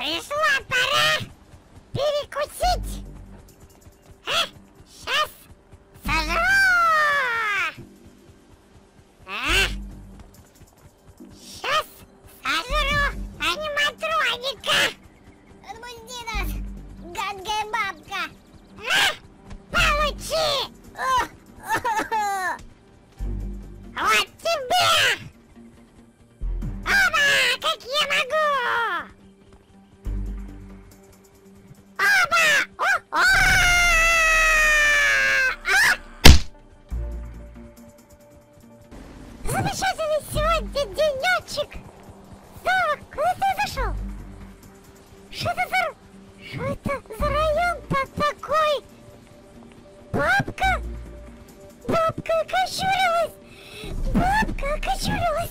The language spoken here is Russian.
¿Eso? Замечательный сегодня денечек! Здорово! Куда ты зашел? Что это за... Что это за район-то такой? Бабка? Бабка окочурилась! Бабка окочурилась!